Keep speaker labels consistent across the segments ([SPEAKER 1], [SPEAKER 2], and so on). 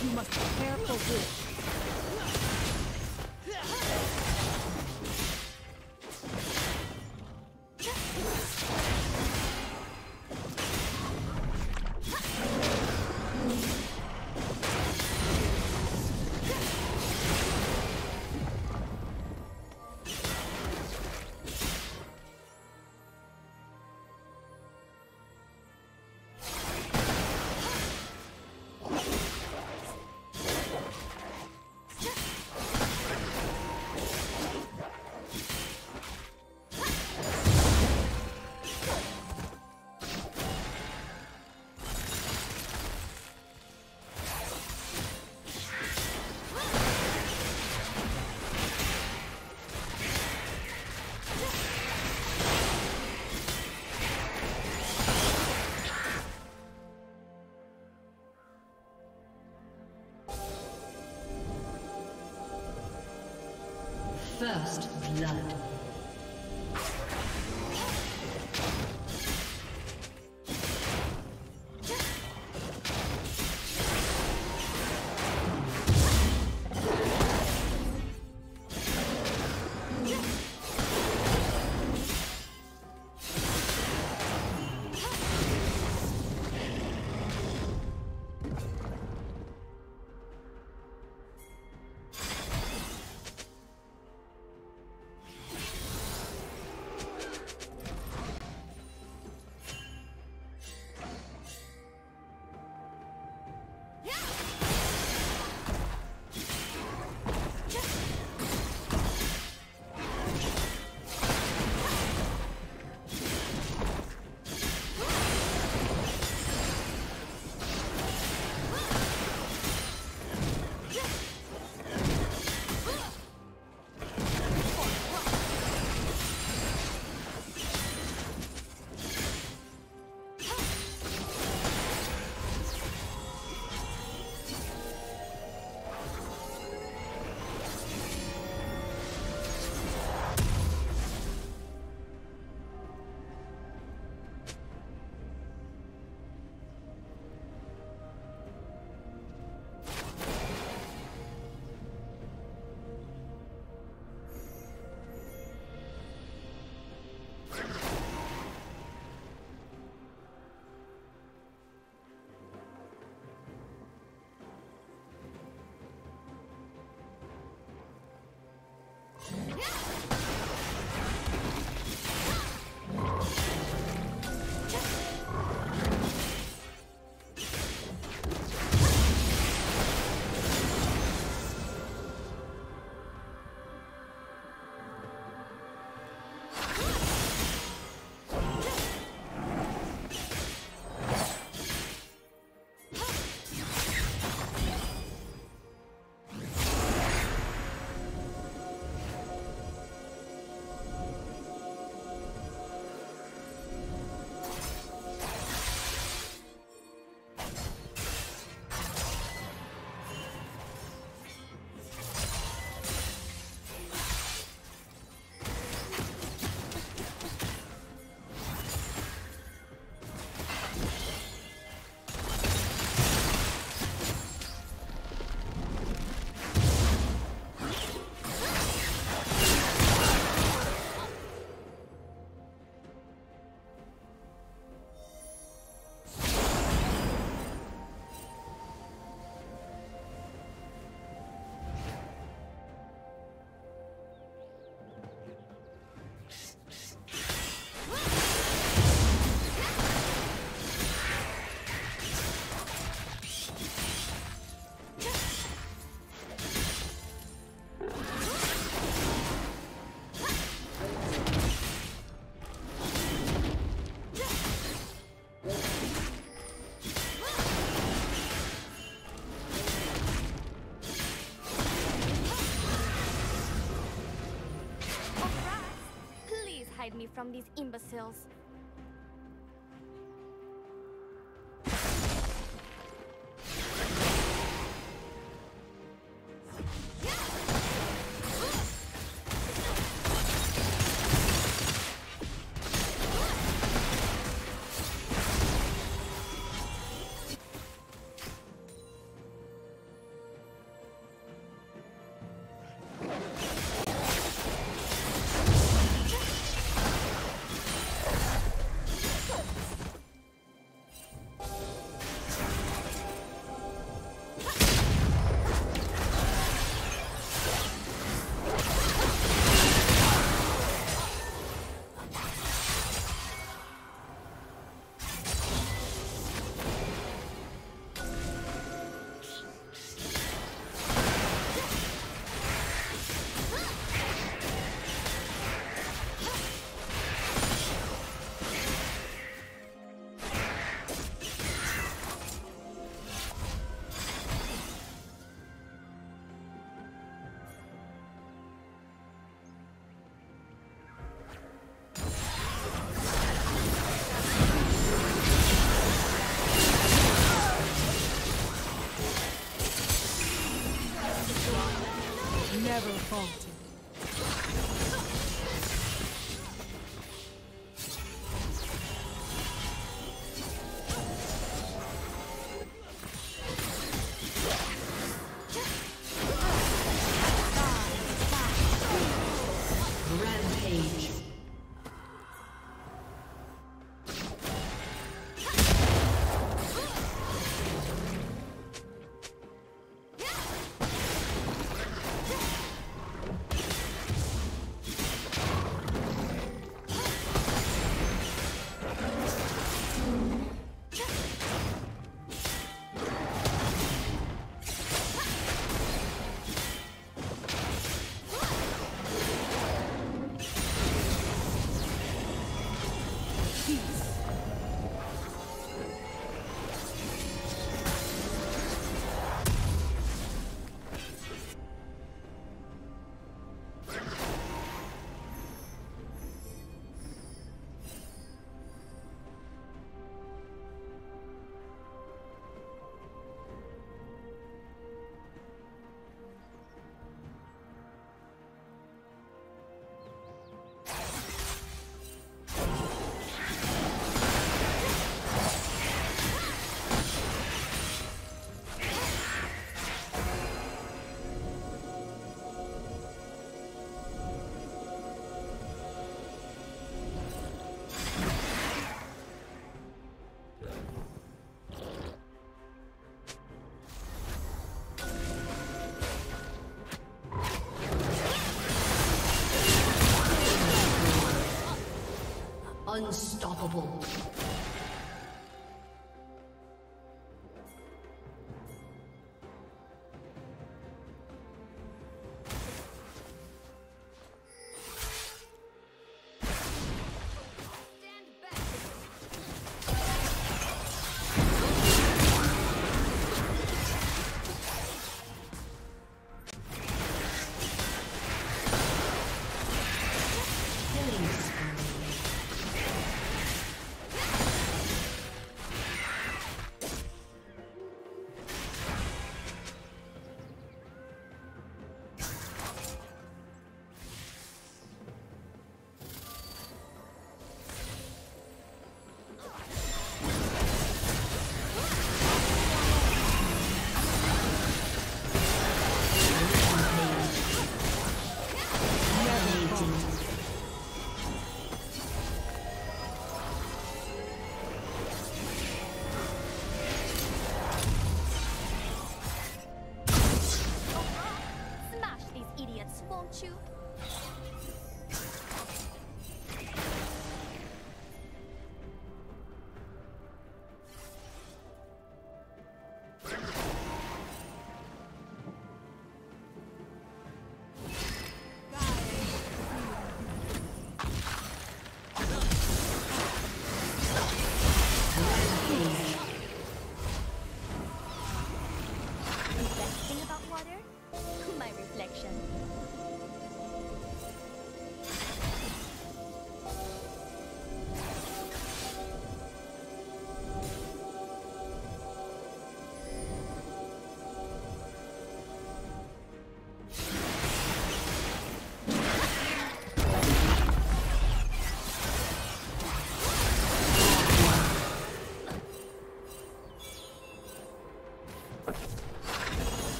[SPEAKER 1] You must prepare for war.
[SPEAKER 2] First blood.
[SPEAKER 3] Me from these imbeciles.
[SPEAKER 2] Vaulted. Unstoppable.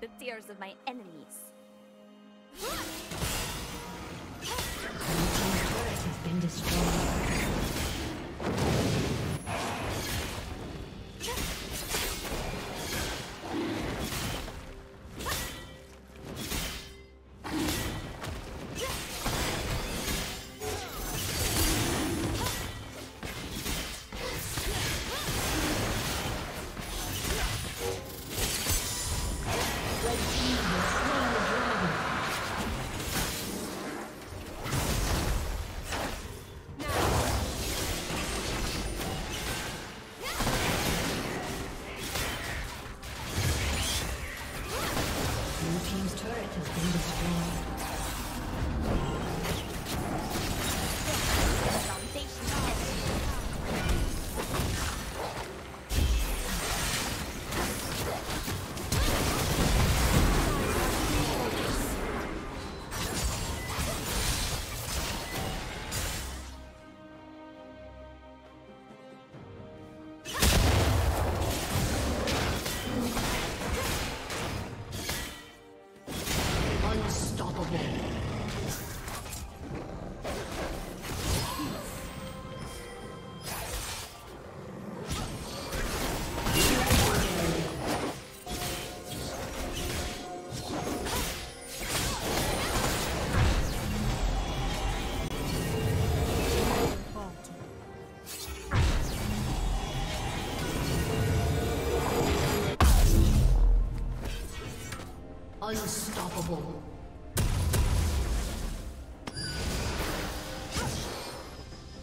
[SPEAKER 3] the tears of my enemies.
[SPEAKER 2] Your turret has been destroyed. Unstoppable.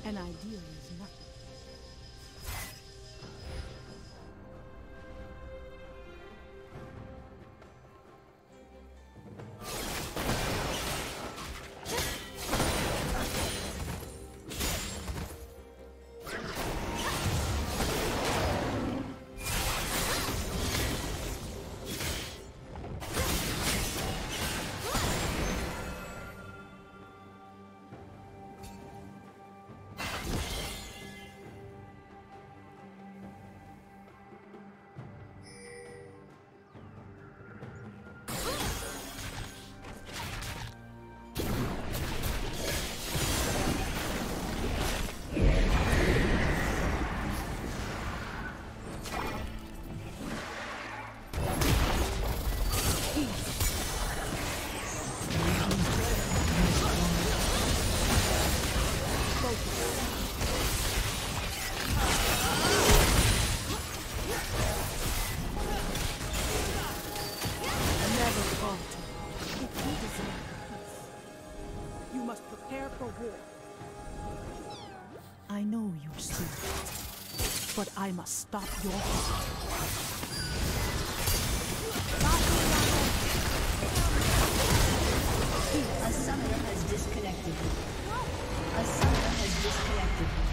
[SPEAKER 1] An ideal is nothing. but I must stop your heart. A summoner has disconnected.
[SPEAKER 2] A summoner has disconnected.